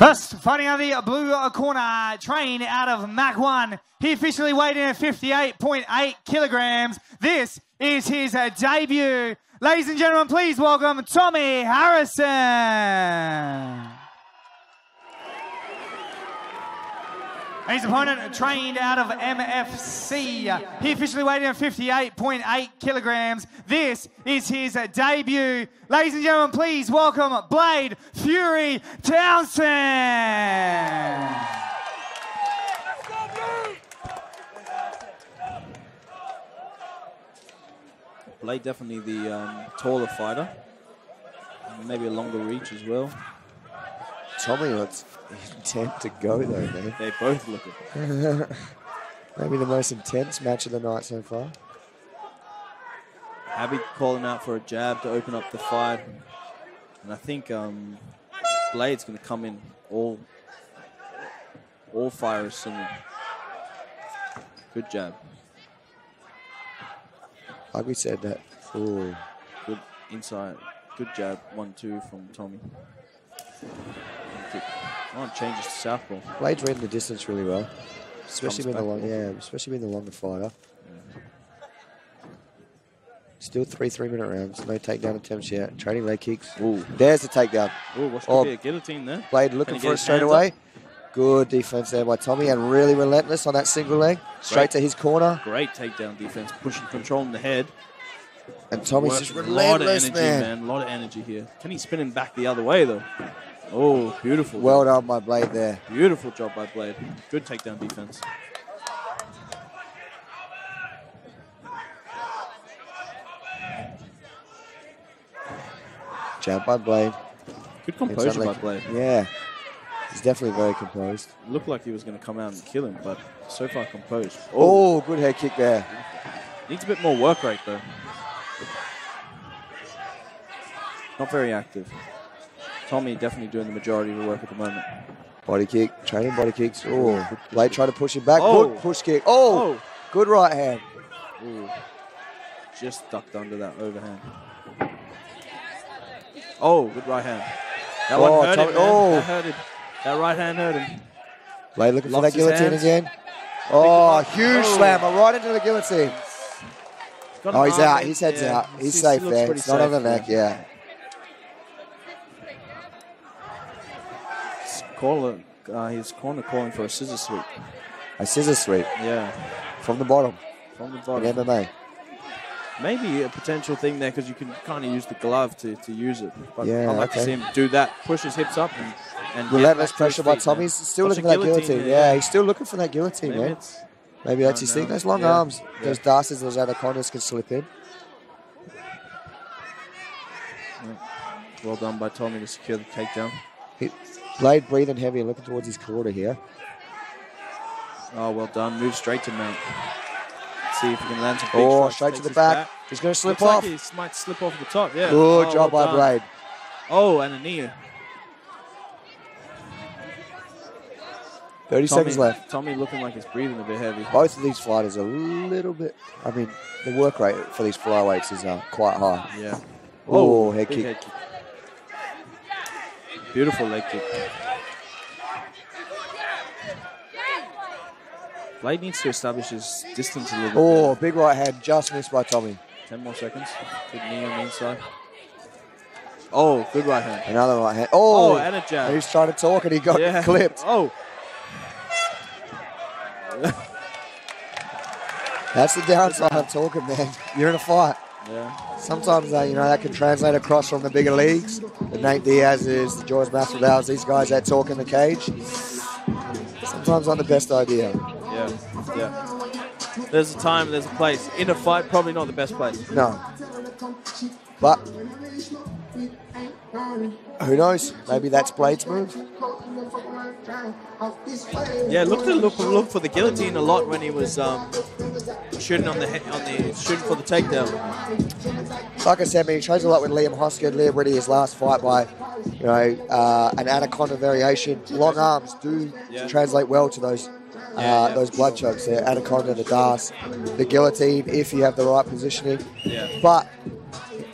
First, fighting out the blue corner, train out of Mac 1. He officially weighed in at 58.8 kilograms. This is his uh, debut. Ladies and gentlemen, please welcome Tommy Harrison. And his opponent trained out of MFC. He officially weighed in at 58.8 kilograms. This is his debut. Ladies and gentlemen, please welcome Blade Fury Townsend. Blade definitely the um, taller fighter. Maybe a longer reach as well. Tommy looks intent to go though, man. They both look it. Maybe the most intense match of the night so far. Abby calling out for a jab to open up the fight. And I think um, Blade's going to come in all all fire similar. Good jab. Like we said that. Ooh. Good inside. Good jab. One, two from Tommy. Oh, it changes to southpaw. Blade's reading the distance really well. Especially Comes being the long, yeah, especially being the longer fighter. Still three three-minute rounds. No takedown attempts yet. Trading leg kicks. Ooh. There's the takedown. Ooh, what's Oh, be a guillotine there? Blade looking for it straight away. up? Good defense there by Tommy and really relentless on that single leg. Straight Great. to his corner. Great takedown defense, pushing, controlling the head. And Tommy's Works just a lot of relentless, energy, man. A lot of energy here. Can he spin him back the other way though? Oh, beautiful. Well done by Blade there. Beautiful job by Blade. Good takedown defense. Jab by Blade. Good composure by Blade. Yeah. He's definitely very composed. Looked like he was going to come out and kill him, but so far composed. Oh, oh, good head kick there. Needs a bit more work rate though. Not very active. Tommy definitely doing the majority of the work at the moment. Body kick, training body kicks. Oh, Blade tried to push him back. Oh. Good push kick. Oh, Oh. good right hand. Ooh. Just ducked under that overhand. Oh, good right hand. That Oh, one hurt Tommy- him, man. oh. That hurt him. That right hand hurt him. Blade looking for that guillotine hands. again. Oh, huge Oh. slammer right into the guillotine. Oh, he's out. His head's yeah, out. he He's safe he there. It's not on the neck. Yeah. Caller, uh, his corner calling for a scissor sweep. A scissor sweep Yeah, from the bottom from the in bottom. MMA. Maybe a potential thing there because you can kind of use the glove to, to use it. But Yeah, I'd like to see him do that, push his hips up and, and Relentless pressure by Tommy. He's still Watch looking for that guillotine. Yeah, he's still looking for that guillotine, Maybe man. Maybe that's his no. thing. Those long Yeah. arms, Yeah. those dastards, those anacondas can slip in. well done by Tommy to secure the takedown. He, Blade breathing heavy and looking towards his quarter here. Oh, well done. Move straight to mount. See if he can land some big Oh, strikes. straight to the his back. He's going to slip Looks off. Like he might slip off the top. Yeah. Good Oh, job well by. Blade. Oh, and a knee. 30 Tommy, seconds left. Tommy looking like he's breathing a bit heavy. Both of these fighters are a little bit. I mean, the work rate for these flyweights is uh, quite high. Yeah. Oh, head head kick. Beautiful leg kick. Blade needs to establish his distance a little bit. Oh, big right hand just missed by Tommy. Ten more seconds. Good knee on the inside. Oh, good right hand. Another right hand. Oh, Oh, and a jab. He was trying to talk and he got Yeah. clipped. Oh, That's the downside of talking, man. You're in a fight. Yeah. Sometimes, uh, you know, that can translate across from the bigger leagues. The Nate Diaz's, the George Masvidal's, these guys that talk in the cage. Sometimes not the best idea. Yeah, yeah. There's a time, there's a place. In a fight, probably not the best place. No. But who knows? Maybe that's Blade's move. Yeah, look to look, look for the guillotine a lot when he was um, shooting on the on the shooting for the takedown. Like I said, man, he chose a lot with Liam Hoskett. Liam Riddy, his last fight by, you know, uh, an anaconda variation. Long arms do Yeah. translate well to those uh, Yeah, yeah, those blood sure. chokes there. Anaconda, the D'Arce, the guillotine, if you have the right positioning. Yeah. But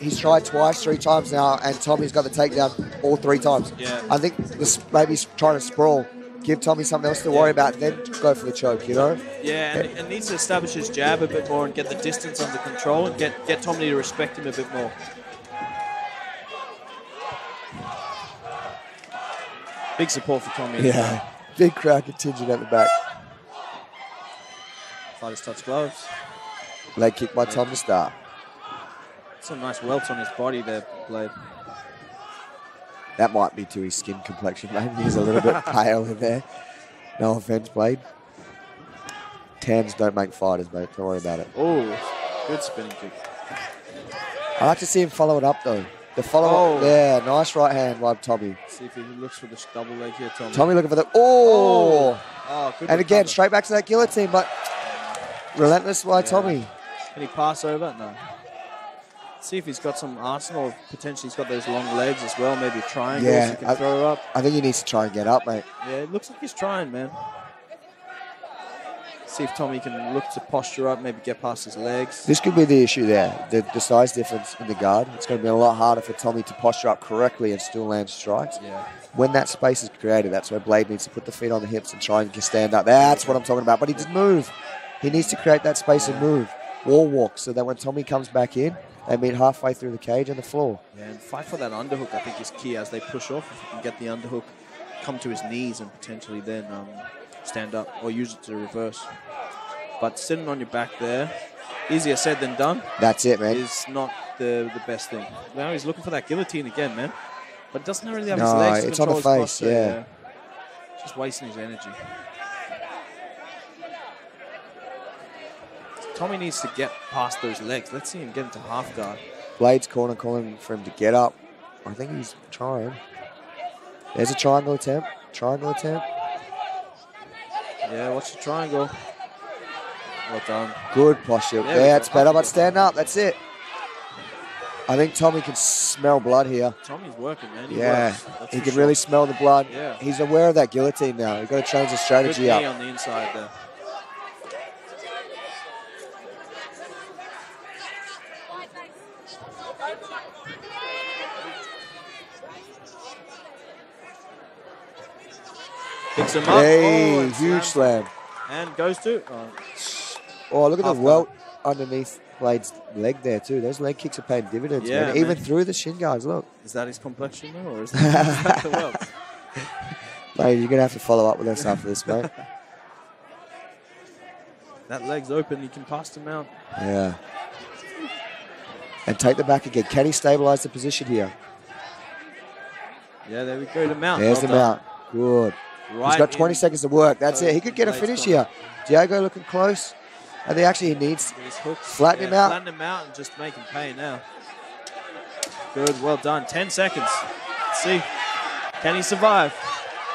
he's tried twice, three times now, and Tommy's got the takedown all three times. Yeah. I think this maybe he's trying to sprawl, give Tommy something else to worry about, then go for the choke. You know? Yeah, and, and needs to establish his jab a bit more and get the distance under control and get, get Tommy to respect him a bit more. Big support for Tommy. Yeah. Big crowd contingent at the back. Fighters touch gloves. Leg kick by Tom to start. Some nice welts on his body there, Blade. That might be to his skin complexion. Maybe he's a little bit pale in there. No offense, Blade. Tans don't make fighters, mate. Don't worry about it. Oh, good spinning kick. I'd like to see him follow it up, though. The follow up, Oh. yeah, nice right hand by Tommy. See if he looks for the double leg here, Tommy. Tommy looking for the, oh! Oh, oh good And again, recover. straight back to that guillotine, but relentless by Tommy. Can he pass over? No. See if he's got some arsenal. Potentially, he's got those long legs as well. Maybe triangles Yeah, he can I- throw up. I think he needs to try and get up, mate. Yeah, it looks like he's trying, man. See if Tommy can look to posture up, maybe get past his legs. This could be the issue there, the, the size difference in the guard. It's going to be a lot harder for Tommy to posture up correctly and still land strikes. Yeah. When that space is created, that's where Blade needs to put the feet on the hips and try and stand up. That's what I'm talking about. But he didn't move. He needs to create that space and move. Wall walk so that when Tommy comes back in, they meet halfway through the cage and the floor. Yeah, and fight for that underhook, I think, is key as they push off. If he can get the underhook, come to his knees, and potentially then um, stand up or use it to reverse. But sitting on your back there, easier said than done, That's it, man. is not the, the best thing. Now he's looking for that guillotine again, man. But doesn't really have his legs it's on the his face, posture, yeah. Just wasting his energy. Tommy needs to get past those legs. Let's see him get into half guard. Blade's corner calling for him to get up. I think he's trying. There's a triangle attempt. Triangle attempt. Yeah, watch the triangle. Well done. Good posture. There Yeah, it's better, but stand up. That's it. I think Tommy can smell blood here. Tommy's working, man. He Yeah. He can sure. really smell the blood. Yeah. He's aware of that guillotine now. You've got to change the Good strategy knee up. on the inside there. Picks him up. oh, Hey, and huge slam. And goes to. Oh, Oh, look at the welt underneath Blade's leg there too. Those leg kicks are paying dividends, Yeah, man. Even through the shin guards. Look, is that his complexion now, or is that, the welt? mate, you're gonna have to follow up with us after this, mate. That leg's open. You can pass him out. Yeah. And take the back again. Can he stabilize the position here? Yeah, there we go. The mount. There's Well the done. mount. Good. Right He's got 20 in. seconds to work. That's it. He could get a finish here. Diego looking close. I think actually he needs. With his hooks. Flatten Yeah, him out. Flatten him out and just make him pay now. Good, well done. 10 seconds. Let's see. Can he survive?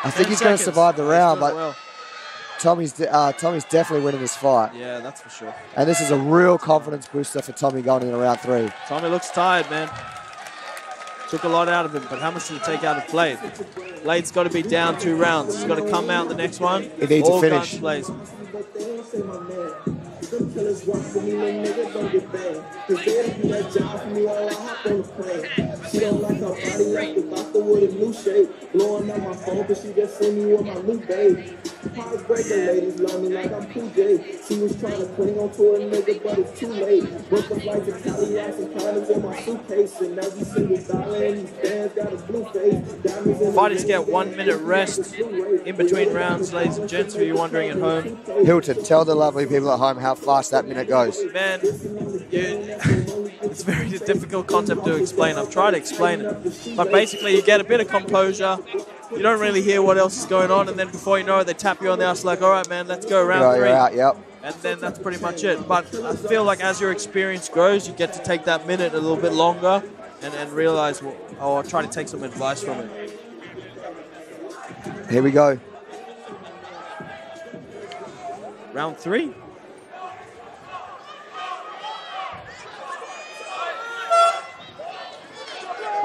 I think he's going to survive the round, but well. Tommy's de- uh, Tommy's definitely winning this fight. Yeah, that's for sure. And this is a real confidence booster for Tommy going into round three. Tommy looks tired, man. Took a lot out of him, but how much did it take out of Blade? Blade's got to be down two rounds. He's got to come out the next one. He needs to All finish. Guns blazing. Them killers want for me, little nigga, don't get banned. Cause they don't do that job for me while I hop on the plane. She don't like her body like the doctor with a new shape. Blowing up my phone cause she just seen me with my new babe. Heartbreaker ladies love me like I'm Pooh J. She was trying to cling on to a nigga, but it's too late. Booked a flight to Cali, got some condoms in my suitcase. And every single dollar in these bands got a blue face. Diamonds Fighters get one minute rest in between rounds, ladies and gents, for you're wondering at home. Hilton, tell the lovely people at home how fast that minute goes. Man, you, it's a very difficult concept to explain. I've tried to explain it. But basically, you get a bit of composure. You don't really hear what else is going on, and then before you know it, they tap you on the ass like, all right, man, let's go round Right, three. you're out, yep. And then that's pretty much it. But I feel like as your experience grows, you get to take that minute a little bit longer and, and realize, well, oh, or try to take some advice from it. Here we go. Round three.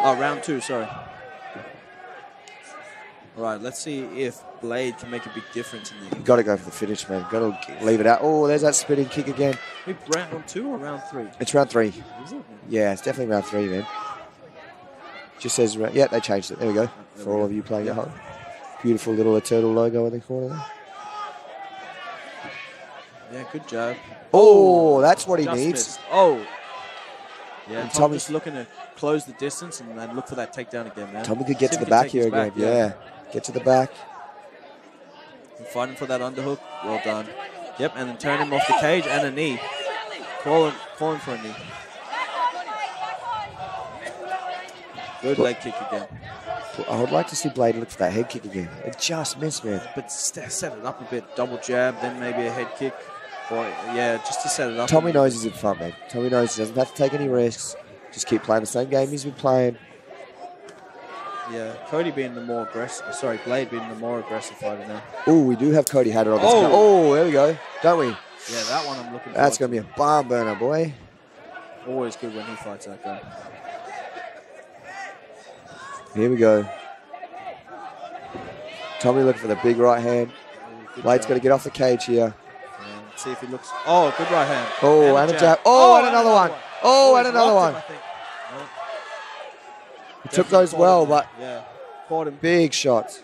Oh, round two, sorry. All right, let's see if Blade can make a big difference in the Got to go for the finish, man. Got to leave it out. Oh, there's that spinning kick again. Round two or round three? It's round three. Is it? Yeah, it's definitely round three, man. Just says, yeah, they changed it. There we go. There For we all go. of you playing at home. Beautiful little Eternal logo in the corner there. Yeah, good job. Oh, that's what he Just needs. missed. Oh. Yeah, And Tom Tommy's- just looking to close the distance and then look for that takedown again, man. Tommy could get to the back here again. back, yeah. Get to the back. Fighting for that underhook. Well done. Yep, and then turn him off the cage and a knee. Calling, calling for a knee. Good leg kick again. I would like to see Blade look for that head kick again. It just missed, man. But set it up a bit. Double jab, then maybe a head kick. Yeah, just to set it up. Tommy knows he's in front, man. Tommy knows he doesn't have to take any risks. Just keep playing the same game he's been playing. Yeah, Cody being the more aggressive. Sorry, Blade being the more aggressive fighter now. Oh, we do have Cody Hatter on this. Oh. Oh, there we go. Don't we? Yeah, that one I'm looking. For. That's going to be a barn burner, boy. always good when he fights that guy. Here we go. Tommy looking for the big right hand. Blade's got to get off the cage here. And see if he looks. Oh, good right hand. Oh, and a jab. Oh, and oh, another one. Oh, and another him, one. No, He took those well, him. but yeah, caught him. big shots.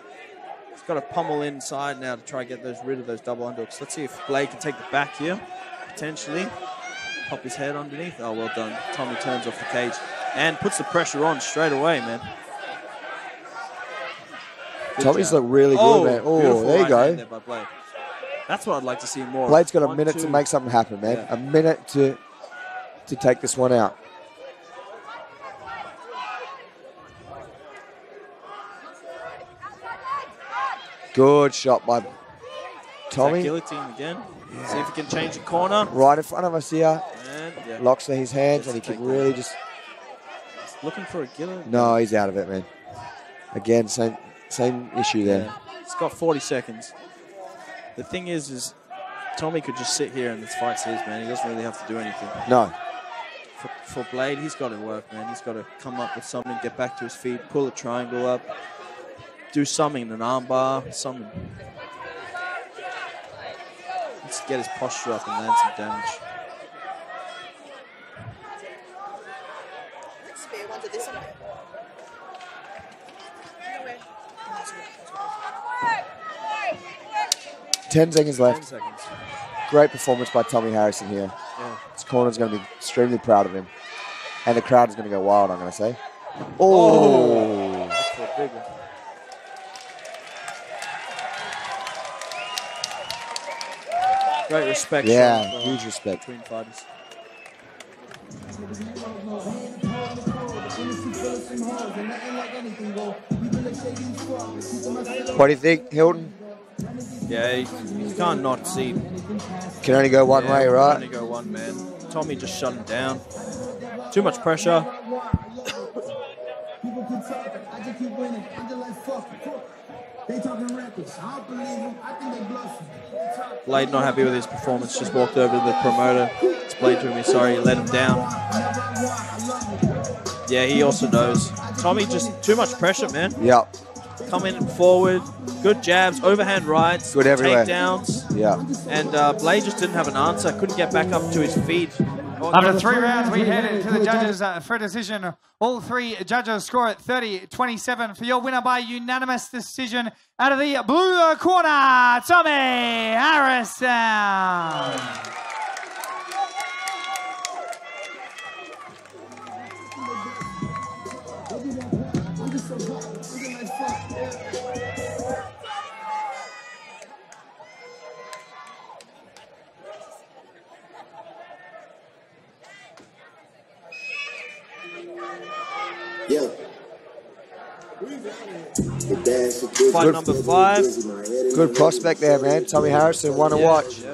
He's got to pummel inside now to try and get those rid of those double underhooks. Let's see if Blade can take the back here, potentially. Pop his head underneath. Oh, well done. Tommy turns off the cage and puts the pressure on straight away, man. Good Tommy's jab. look really good, oh, man. Oh, there you right go. hand there by Blade. That's what I'd like to see more. Blade's got a One, minute two. to make something happen, man. Yeah. A minute to to take this one out. Good shot by that Tommy. guillotine again. See if he can change the corner. Right in front of us here. And yeah, Locks to his hands, and he can really just. looking for a guillotine. No, he's out of it, man. Again, same same issue there. Yeah. He's got 40 seconds. The thing is, is Tommy could just sit here and this fight's his, man. He doesn't really have to do anything. No. For, for Blade, he's got to work, man. He's got to come up with something, get back to his feet, pull a triangle up, do something, an arm bar, something. Let's get his posture up and land some damage. Spare one to this one. Ten seconds 10 left. seconds. Great performance by Tommy Harrison here. Yeah. His corner's going to be extremely proud of him. And the crowd is going to go wild, I'm going to say. Oh. Look for a big one. Great respect. Yeah, from, uh, huge respect. between fighters. What do you think, Hilton? Yeah, you, you can't not see. Can only go one yeah, way, right? can? Only go one man. Tommy just shut him down. Too much pressure. People keep talking, I just keep winning. I'm just like fuck it. They talking records. I don't believe them. I think they bluffing. Blade not happy with his performance. Just walked over to the promoter. Explained to him he's sorry, he let him down. Yeah, he also knows. Tommy just too much pressure, man. Yep. Coming forward, good jabs, overhand rights, Good everywhere. takedowns, Yeah. and uh, Blade just didn't have an answer. Couldn't get back up to his feet. After three rounds, we head to the judges uh, for a decision. All three judges score at 30-27 for your winner by unanimous decision. Out of the blue corner, Tommy Harrison. Yeah. Fight number five. Good prospect there, man. Tommy Harrison, one to Yeah. watch.